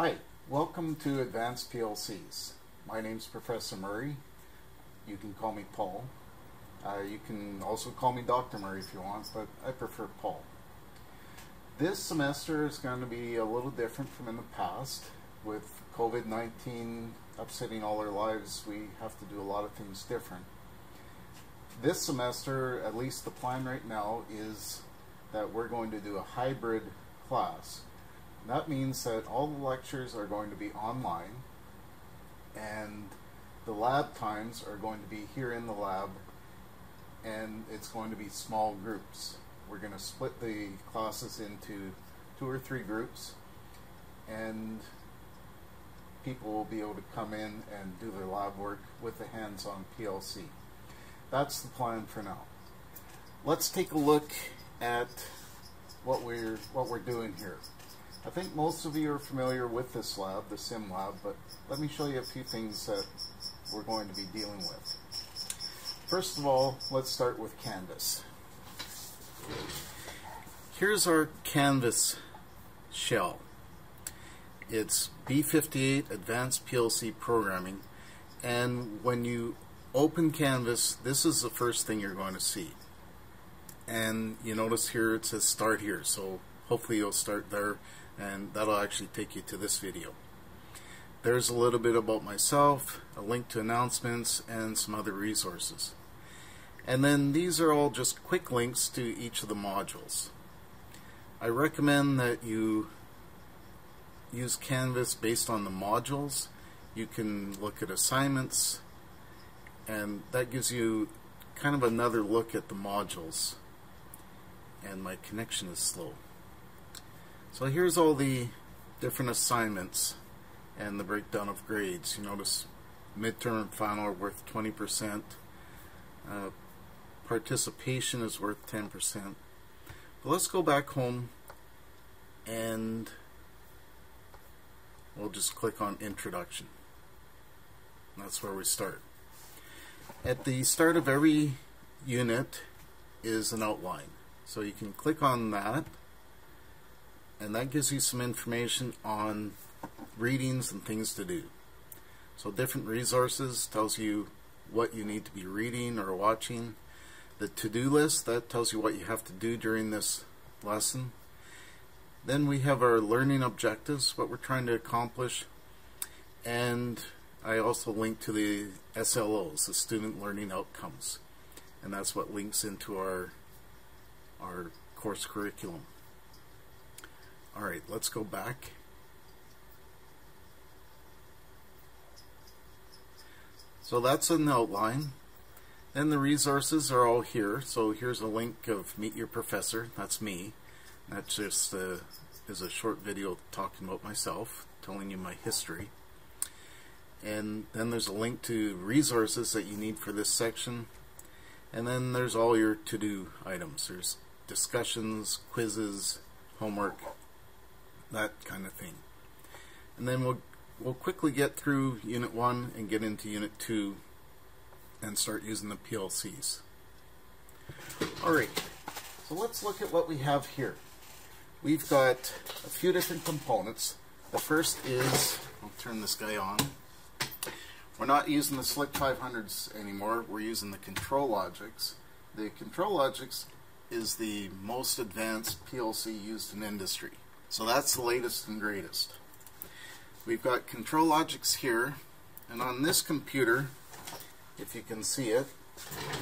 Hi, welcome to Advanced PLCs. My name is Professor Murray. You can call me Paul. Uh, you can also call me Dr. Murray if you want, but I prefer Paul. This semester is going to be a little different from in the past. With COVID-19 upsetting all our lives, we have to do a lot of things different. This semester, at least the plan right now, is that we're going to do a hybrid class. That means that all the lectures are going to be online and the lab times are going to be here in the lab and it's going to be small groups. We're going to split the classes into two or three groups and people will be able to come in and do their lab work with the hands-on PLC. That's the plan for now. Let's take a look at what we're what we're doing here. I think most of you are familiar with this lab, the sim lab, but let me show you a few things that we're going to be dealing with. First of all, let's start with Canvas. Here's our Canvas shell. It's B58 Advanced PLC Programming, and when you open Canvas, this is the first thing you're going to see. And you notice here it says start here, so hopefully you'll start there and that'll actually take you to this video. There's a little bit about myself, a link to announcements, and some other resources. And then these are all just quick links to each of the modules. I recommend that you use Canvas based on the modules. You can look at assignments, and that gives you kind of another look at the modules. And my connection is slow. So here's all the different assignments and the breakdown of grades. You notice midterm and final are worth 20%. Uh, participation is worth 10%. But let's go back home and we'll just click on introduction. That's where we start. At the start of every unit is an outline. So you can click on that and that gives you some information on readings and things to do. So different resources tells you what you need to be reading or watching. The to-do list, that tells you what you have to do during this lesson. Then we have our learning objectives, what we're trying to accomplish. And I also link to the SLOs, the student learning outcomes. And that's what links into our, our course curriculum. Alright, let's go back. So that's an outline. Then the resources are all here. So here's a link of Meet Your Professor. That's me. That just uh, is a short video talking about myself, telling you my history. And then there's a link to resources that you need for this section. And then there's all your to-do items. There's discussions, quizzes, homework, that kind of thing. And then we'll we'll quickly get through Unit 1 and get into Unit 2 and start using the PLCs. Alright, so let's look at what we have here. We've got a few different components. The first is, I'll turn this guy on. We're not using the SLC 500s anymore, we're using the ControlLogix. The ControlLogix is the most advanced PLC used in industry. So that's the latest and greatest. We've got control ControlLogix here, and on this computer, if you can see it,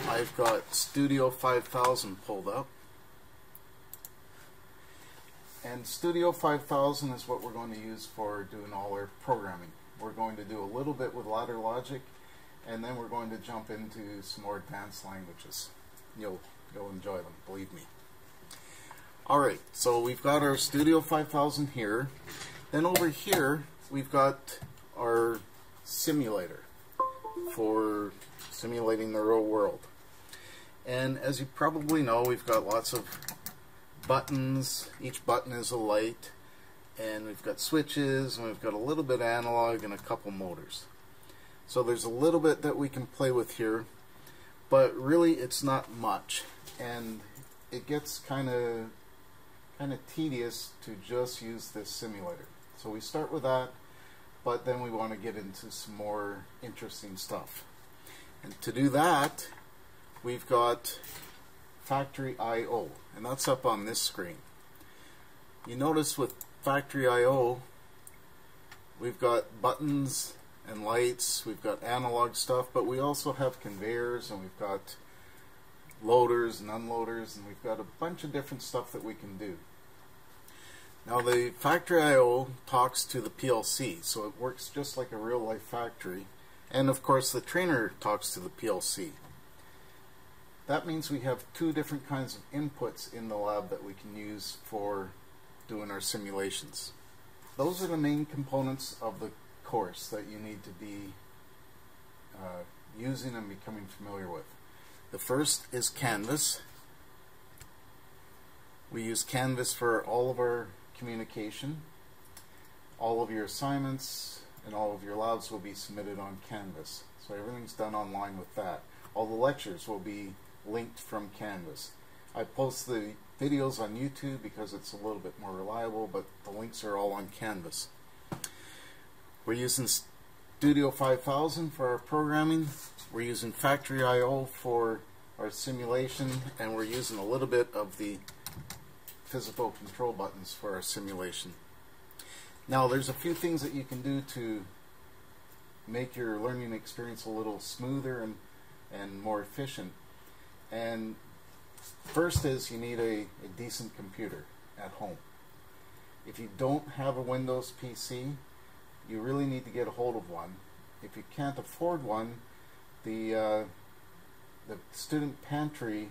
I've got Studio 5000 pulled up. And Studio 5000 is what we're going to use for doing all our programming. We're going to do a little bit with ladder logic, and then we're going to jump into some more advanced languages. You'll, you'll enjoy them, believe me. Alright, so we've got our Studio 5000 here. Then over here, we've got our simulator for simulating the real world. And as you probably know, we've got lots of buttons. Each button is a light. And we've got switches, and we've got a little bit analog and a couple motors. So there's a little bit that we can play with here, but really it's not much. And it gets kind of kind of tedious to just use this simulator. So we start with that, but then we want to get into some more interesting stuff. And to do that, we've got Factory I.O. and that's up on this screen. You notice with Factory I.O. we've got buttons and lights, we've got analog stuff, but we also have conveyors and we've got loaders and unloaders and we've got a bunch of different stuff that we can do. Now the factory I.O. talks to the PLC, so it works just like a real life factory. And of course the trainer talks to the PLC. That means we have two different kinds of inputs in the lab that we can use for doing our simulations. Those are the main components of the course that you need to be uh, using and becoming familiar with. The first is Canvas. We use Canvas for all of our communication. All of your assignments and all of your labs will be submitted on Canvas. So everything's done online with that. All the lectures will be linked from Canvas. I post the videos on YouTube because it's a little bit more reliable, but the links are all on Canvas. We're using Studio 5000 for our programming. We're using Factory I.O. for our simulation, and we're using a little bit of the physical control buttons for our simulation. Now, there's a few things that you can do to make your learning experience a little smoother and, and more efficient. And first is you need a, a decent computer at home. If you don't have a Windows PC, you really need to get a hold of one. If you can't afford one, the uh, the student pantry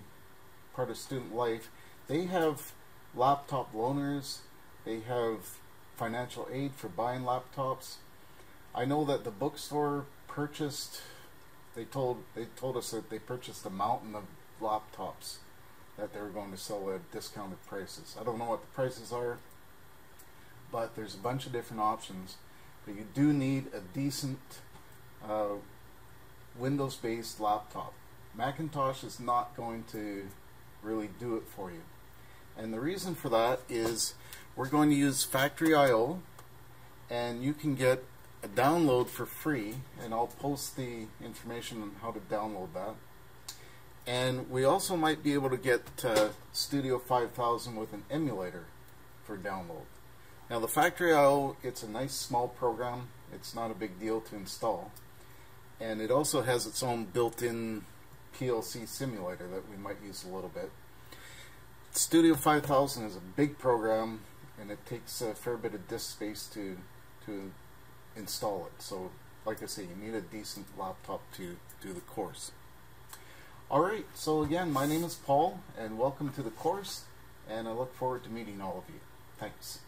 part of student life, they have laptop loaners, they have financial aid for buying laptops. I know that the bookstore purchased they told they told us that they purchased a mountain of laptops that they were going to sell at discounted prices. I don't know what the prices are, but there's a bunch of different options. But you do need a decent uh, Windows-based laptop. Macintosh is not going to really do it for you. And the reason for that is we're going to use Factory I.O. and you can get a download for free and I'll post the information on how to download that. And we also might be able to get uh, Studio 5000 with an emulator for download. Now the Factory I.O. it's a nice small program. It's not a big deal to install. And it also has its own built-in PLC simulator that we might use a little bit. Studio 5000 is a big program and it takes a fair bit of disk space to to install it. So like I say, you need a decent laptop to do the course. Alright, so again, my name is Paul and welcome to the course and I look forward to meeting all of you. Thanks.